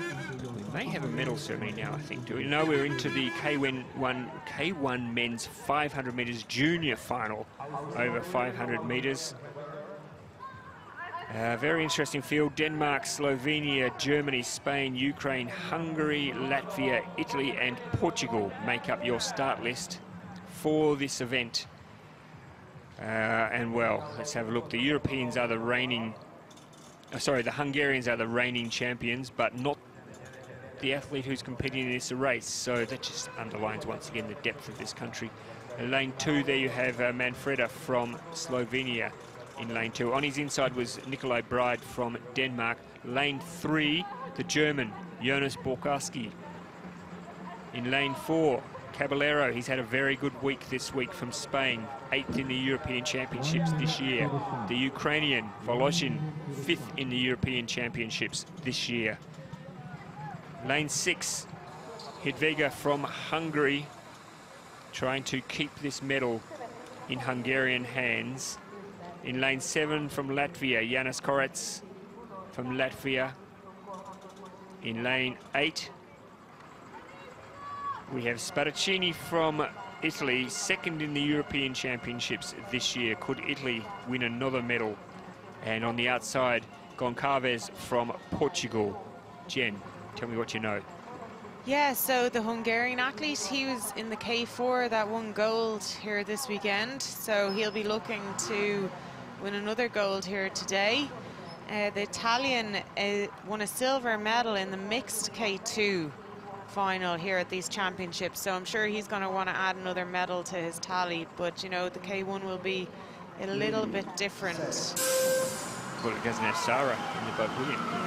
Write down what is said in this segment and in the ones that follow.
We may have a medal ceremony now, I think. Do we? No, we're into the K1, K1 men's 500 metres junior final over 500 metres. Uh, very interesting field. Denmark, Slovenia, Germany, Spain, Ukraine, Hungary, Latvia, Italy and Portugal make up your start list for this event. Uh, and well, let's have a look. The Europeans are the reigning, uh, sorry, the Hungarians are the reigning champions, but not the athlete who's competing in this race. So that just underlines once again the depth of this country. In lane two, there you have uh, Manfreda from Slovenia in lane two. On his inside was Nikolai Bride from Denmark. Lane three, the German, Jonas Borkowski. In lane four, Caballero, he's had a very good week this week from Spain, eighth in the European Championships this year. The Ukrainian, Voloshin, fifth in the European Championships this year. Lane six, Hidvegi from Hungary, trying to keep this medal in Hungarian hands. In lane seven from Latvia, Yanis Korets from Latvia. In lane eight, we have Spadacini from Italy, second in the European Championships this year. Could Italy win another medal? And on the outside, Goncalves from Portugal. Jen, tell me what you know. Yeah, so the Hungarian athlete, he was in the K4 that won gold here this weekend. So he'll be looking to win another gold here today. Uh, the Italian uh, won a silver medal in the mixed K2 final here at these championships, so I'm sure he's going to want to add another medal to his tally, but you know, the K1 will be a little bit different. Well, it doesn't have Sarah in the boat.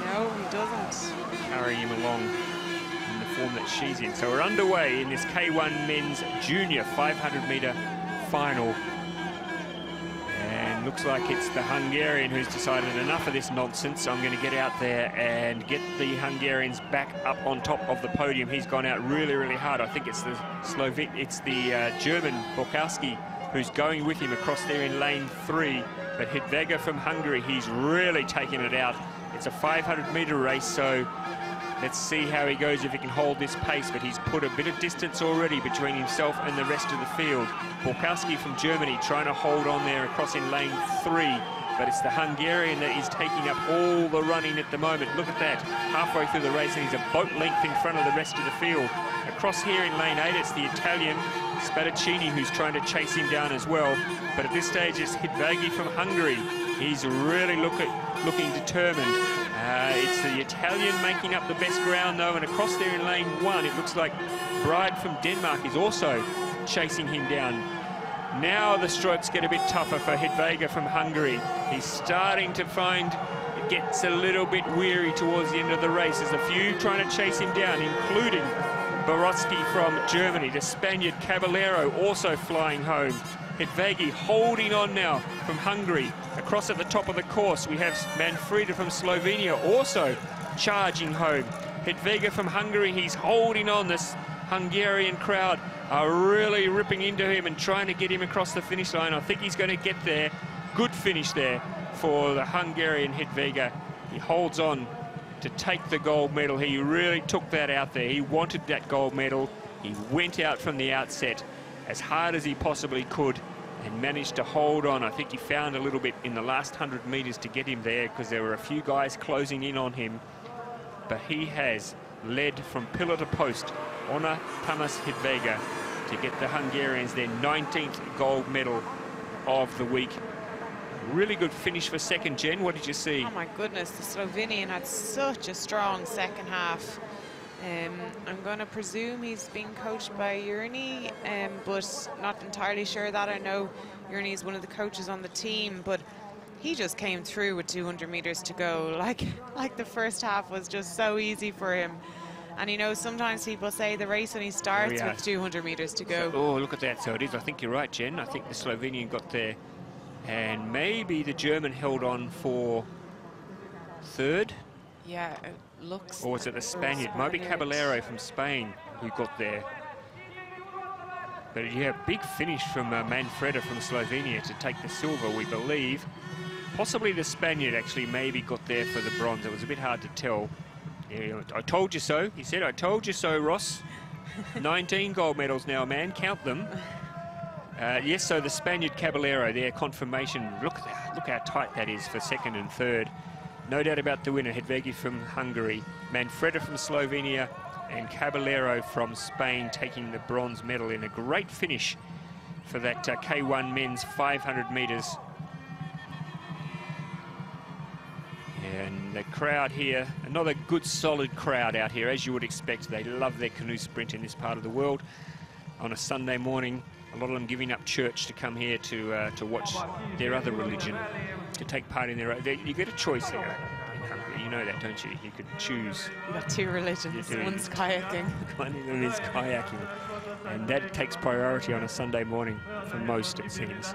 No, he doesn't. Carrying him along in the form that she's in. So we're underway in this K1 men's junior 500 metre final And looks like it's the Hungarian who's decided enough of this nonsense. So I'm going to get out there and get the Hungarians back up on top of the podium. He's gone out really, really hard. I think it's the Slovak, it's the uh, German Borkowski who's going with him across there in lane three. But Hidvegi from Hungary, he's really taken it out. It's a 500 metre race, so Let's see how he goes if he can hold this pace, but he's put a bit of distance already between himself and the rest of the field. Borkowski from Germany trying to hold on there across in lane three, but it's the Hungarian that is taking up all the running at the moment. Look at that, halfway through the race, and he's a boat length in front of the rest of the field. Across here in lane eight, it's the Italian Spadacini who's trying to chase him down as well. But at this stage, it's Hidvegi from Hungary. He's really look at, looking determined. Uh, it's the Italian making up the best ground, though, and across there in lane one, it looks like Bride from Denmark is also chasing him down. Now the strokes get a bit tougher for Hidvegi from Hungary. He's starting to find it gets a little bit weary towards the end of the race. There's a few trying to chase him down, including Borkowski from Germany. The Spaniard Caballero also flying home. Hidvegi holding on now from Hungary. Across at the top of the course, we have Manfreda from Slovenia also charging home. Hidvegi from Hungary, he's holding on. This Hungarian crowd are really ripping into him and trying to get him across the finish line. I think he's going to get there. Good finish there for the Hungarian Hidvegi. He holds on to take the gold medal. He really took that out there. He wanted that gold medal. He went out from the outset as hard as he possibly could and managed to hold on. I think he found a little bit in the last 100 metres to get him there because there were a few guys closing in on him. But he has led from pillar to post, Hunor Tamas Hidvegi, to get the Hungarians their 19th gold medal of the week. Really good finish for second, Jen. What did you see? Oh, my goodness. The Slovenian had such a strong second half. Um, I'm going to presume he's being coached by Yurni, um, but not entirely sure that. I know Yurni is one of the coaches on the team, but he just came through with 200 meters to go. Like, like the first half was just so easy for him. And you know, sometimes people say the race only starts oh, with 200 meters to go. Oh, look at that. So it is. I think you're right, Jen. I think the Slovenian got there. And maybe the German held on for third. Yeah, it looks. Or was it the Spaniard? Moby Caballero from Spain who got there. But yeah, big finish from uh, Manfreda from Slovenia to take the silver, we believe. Possibly the Spaniard actually maybe got there for the bronze. It was a bit hard to tell. Yeah, I told you so. He said, I told you so, Ross. 19 gold medals now, man. Count them. Uh, yes, so the Spaniard Caballero there, confirmation. Look, look how tight that is for second and third. No doubt about the winner, Hidvegi from Hungary, Manfreda from Slovenia, and Caballero from Spain taking the bronze medal in a great finish for that uh, K1 men's 500 metres. And the crowd here, another good solid crowd out here, as you would expect. They love their canoe sprint in this part of the world. On a Sunday morning, a lot of them giving up church to come here to uh, to watch their other religion, to take part in their. They, you get a choice here in Hungary. You know that, don't you? You could choose. You've got two religions. One's kayaking. One of them is kayaking, and that takes priority on a Sunday morning for most, it seems.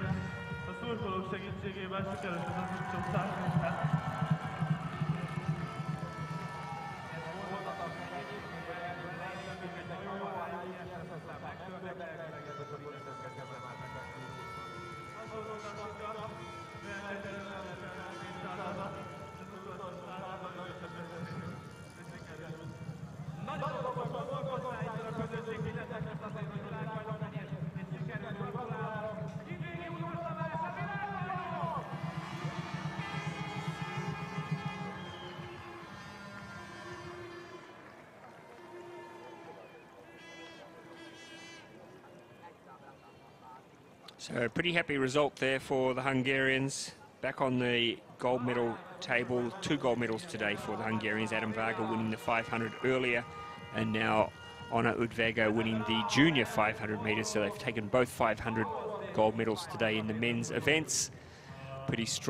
So a pretty happy result there for the Hungarians. Back on the gold medal table, two gold medals today for the Hungarians. Adam Varga winning the 500 earlier, and now Hunor Hidvegi winning the junior 500 metres. So they've taken both 500 gold medals today in the men's events. Pretty strong.